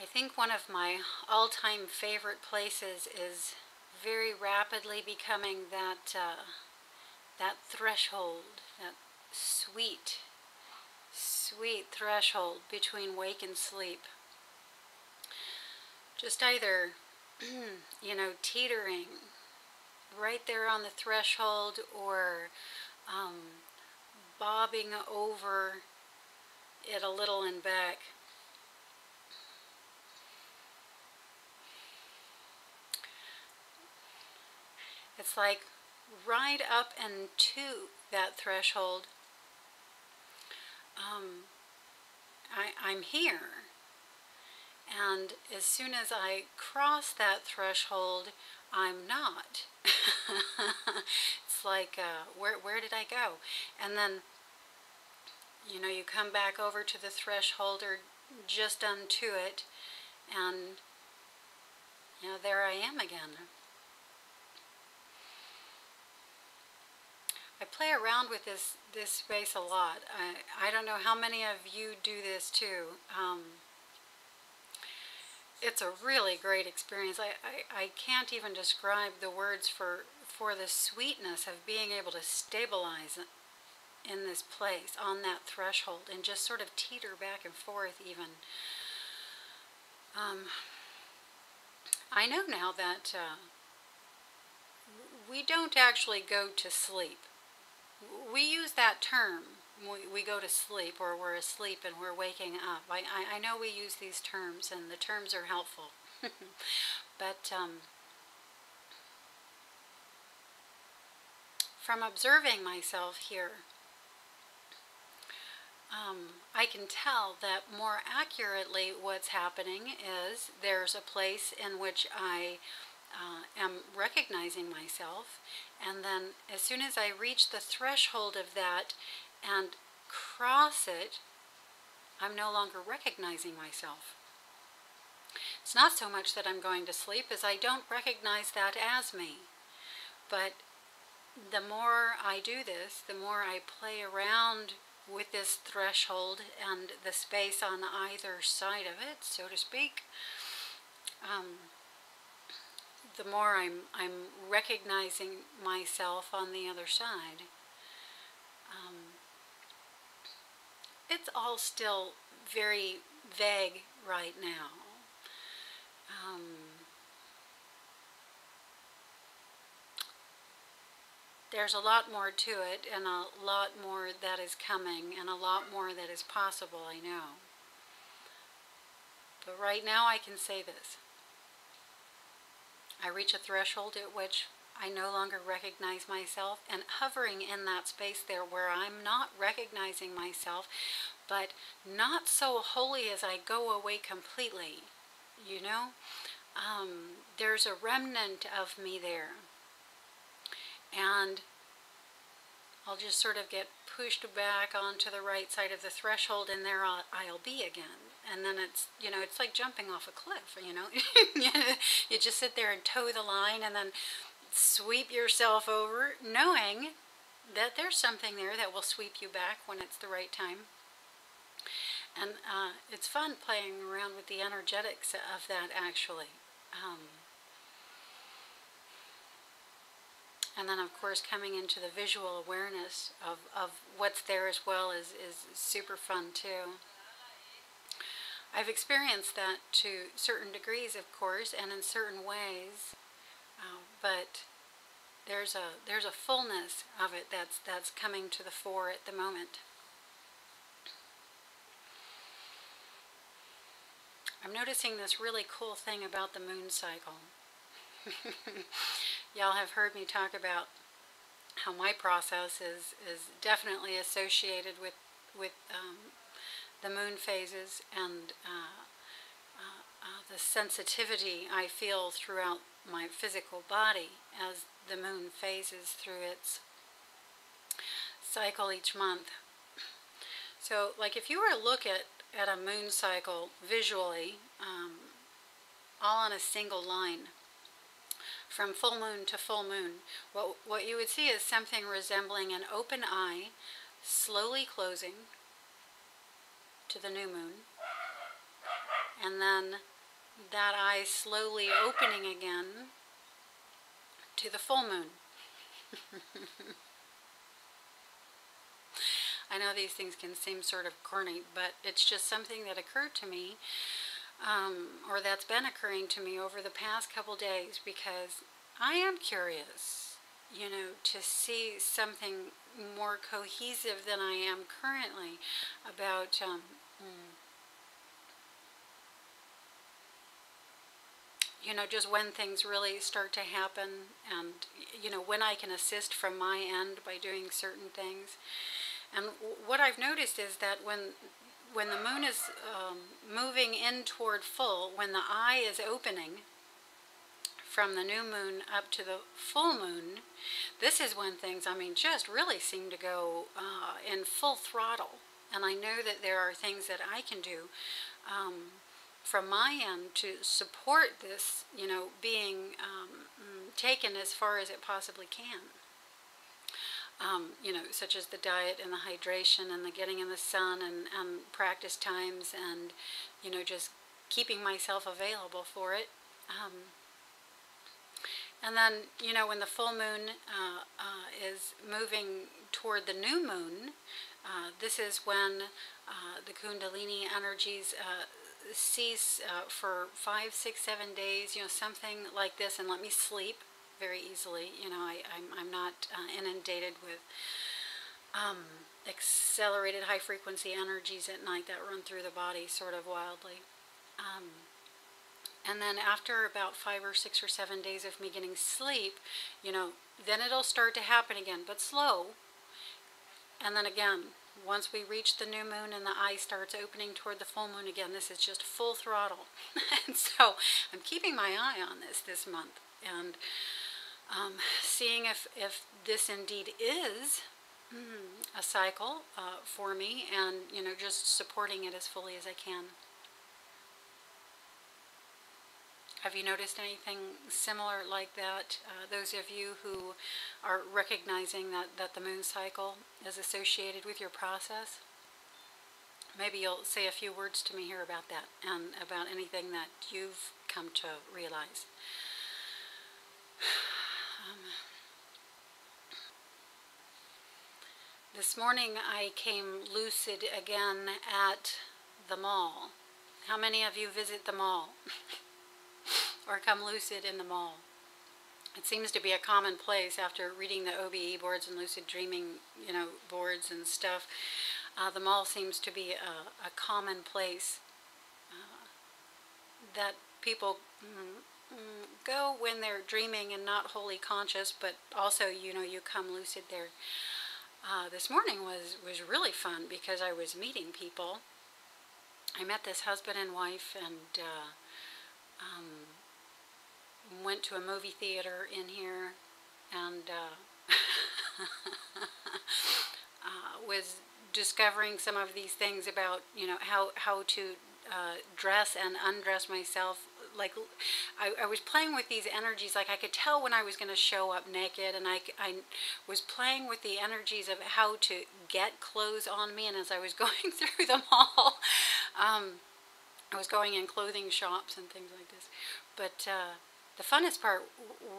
I think one of my all-time favorite places is very rapidly becoming that uh, that threshold, that sweet, sweet threshold between wake and sleep. Just either, you know, teetering right there on the threshold or um, bobbing over it a little and back. It's like right up and to that threshold, um, I, I'm here. And as soon as I cross that threshold, I'm not. it's like, uh, where, where did I go? And then, you know, you come back over to the threshold or just unto it, and, you know, there I am again. I play around with this, this space a lot. I, I don't know how many of you do this too. Um, it's a really great experience. I, I, I can't even describe the words for, for the sweetness of being able to stabilize in this place, on that threshold, and just sort of teeter back and forth even. Um, I know now that uh, we don't actually go to sleep we use that term. We, we go to sleep or we're asleep and we're waking up. I, I, I know we use these terms and the terms are helpful. but um, from observing myself here, um, I can tell that more accurately what's happening is there's a place in which I uh, am recognizing myself. And then as soon as I reach the threshold of that and cross it, I'm no longer recognizing myself. It's not so much that I'm going to sleep as I don't recognize that as me. But the more I do this, the more I play around with this threshold and the space on either side of it, so to speak, um, the more I'm, I'm recognizing myself on the other side. Um, it's all still very vague right now. Um, there's a lot more to it and a lot more that is coming and a lot more that is possible, I know. But right now I can say this. I reach a threshold at which I no longer recognize myself, and hovering in that space there where I'm not recognizing myself, but not so wholly as I go away completely, you know? Um, there's a remnant of me there. And I'll just sort of get pushed back onto the right side of the threshold and there I'll, I'll be again. And then it's, you know, it's like jumping off a cliff, you know. you just sit there and toe the line and then sweep yourself over knowing that there's something there that will sweep you back when it's the right time. And uh, it's fun playing around with the energetics of that actually. Um, And then, of course, coming into the visual awareness of, of what's there as well is, is super fun, too. I've experienced that to certain degrees, of course, and in certain ways, uh, but there's a there's a fullness of it that's that's coming to the fore at the moment. I'm noticing this really cool thing about the moon cycle. Y'all have heard me talk about how my process is, is definitely associated with, with um, the moon phases and uh, uh, uh, the sensitivity I feel throughout my physical body as the moon phases through its cycle each month. So, like if you were to look at, at a moon cycle visually, um, all on a single line, from full moon to full moon, what, what you would see is something resembling an open eye slowly closing to the new moon and then that eye slowly opening again to the full moon. I know these things can seem sort of corny, but it's just something that occurred to me, um, or that's been occurring to me over the past couple days because I am curious, you know, to see something more cohesive than I am currently about. Um, mm, you know, just when things really start to happen and, you know, when I can assist from my end by doing certain things. And what I've noticed is that when when the moon is um, moving in toward full, when the eye is opening from the new moon up to the full moon, this is when things, I mean, just really seem to go uh, in full throttle. And I know that there are things that I can do um, from my end to support this, you know, being um, mm, taken as far as it possibly can um, you know, such as the diet and the hydration and the getting in the sun and, and practice times and, you know, just keeping myself available for it. Um, and then, you know, when the full moon uh, uh, is moving toward the new moon, uh, this is when uh, the Kundalini energies uh, cease uh, for five, six, seven days, you know, something like this, and let me sleep very easily. You know, I, I'm, I'm not uh, inundated with um, accelerated high frequency energies at night that run through the body sort of wildly. Um, and then after about five or six or seven days of me getting sleep, you know, then it'll start to happen again, but slow. And then again, once we reach the new moon and the eye starts opening toward the full moon again, this is just full throttle. and so I'm keeping my eye on this this month. And um, seeing if, if this indeed is mm, a cycle uh, for me and, you know, just supporting it as fully as I can. Have you noticed anything similar like that? Uh, those of you who are recognizing that, that the moon cycle is associated with your process? Maybe you'll say a few words to me here about that and about anything that you've come to realize. This morning I came lucid again at the mall. How many of you visit the mall? or come lucid in the mall? It seems to be a common place after reading the OBE boards and lucid dreaming, you know, boards and stuff. Uh, the mall seems to be a, a common place uh, that people mm, mm, go when they're dreaming and not wholly conscious, but also, you know, you come lucid there. Uh, this morning was, was really fun because I was meeting people. I met this husband and wife and uh, um, went to a movie theater in here and uh, uh, was discovering some of these things about, you know, how, how to uh, dress and undress myself. Like I, I was playing with these energies. Like I could tell when I was going to show up naked and I, I was playing with the energies of how to get clothes on me. And as I was going through them all um, I was going in clothing shops and things like this. But uh, the funnest part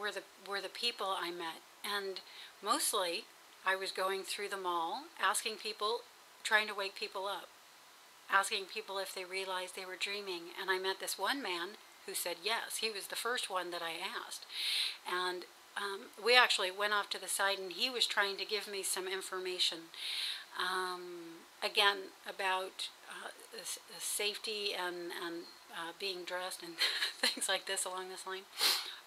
were the were the people I met and mostly I was going through the mall asking people trying to wake people up asking people if they realized they were dreaming and I met this one man who said yes. He was the first one that I asked. And um, we actually went off to the side and he was trying to give me some information. Um, again, about uh, safety and, and uh, being dressed and things like this along this line.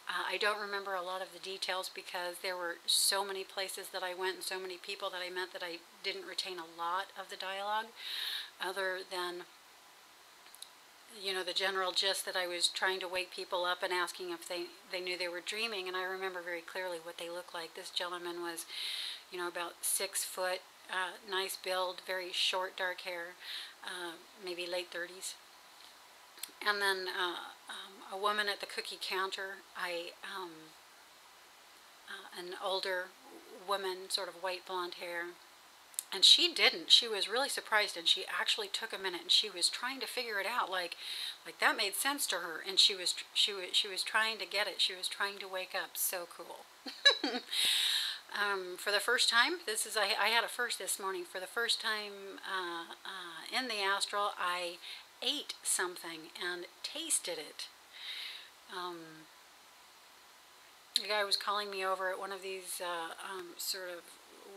Uh, I don't remember a lot of the details because there were so many places that I went and so many people that I met that I didn't retain a lot of the dialogue other than you know, the general gist that I was trying to wake people up and asking if they, they knew they were dreaming. And I remember very clearly what they looked like. This gentleman was, you know, about six foot, uh, nice build, very short dark hair, uh, maybe late 30s. And then uh, um, a woman at the cookie counter, I, um, uh, an older woman, sort of white blonde hair, and she didn't. She was really surprised, and she actually took a minute, and she was trying to figure it out. Like, like that made sense to her, and she was she was she was trying to get it. She was trying to wake up. So cool. um, for the first time, this is I, I had a first this morning. For the first time uh, uh, in the astral, I ate something and tasted it. Um, the guy was calling me over at one of these uh, um, sort of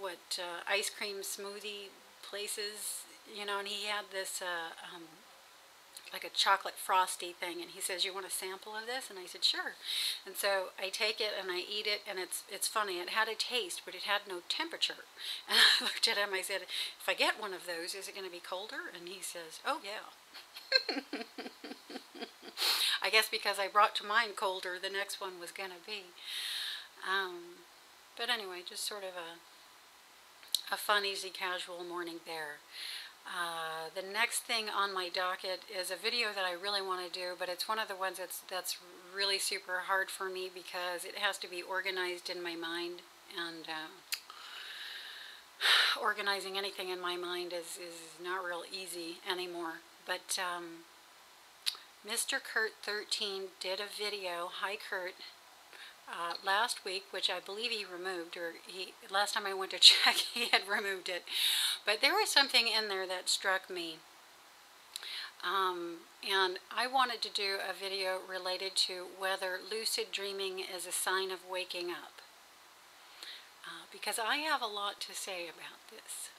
what uh, ice cream smoothie places, you know, and he had this uh, um, like a chocolate frosty thing, and he says, "You want a sample of this?" And I said, "Sure." And so I take it and I eat it, and it's it's funny. It had a taste, but it had no temperature. And I looked at him. I said, "If I get one of those, is it going to be colder?" And he says, "Oh yeah." I guess because I brought to mind colder, the next one was going to be. Um, but anyway, just sort of a, a fun, easy, casual morning there. Uh, the next thing on my docket is a video that I really want to do, but it's one of the ones that's that's really super hard for me because it has to be organized in my mind, and uh, organizing anything in my mind is, is not real easy anymore. But um, Mr. Kurt 13 did a video. Hi, Kurt. Uh, last week, which I believe he removed, or he last time I went to check, he had removed it. But there was something in there that struck me. Um, and I wanted to do a video related to whether lucid dreaming is a sign of waking up. Uh, because I have a lot to say about this.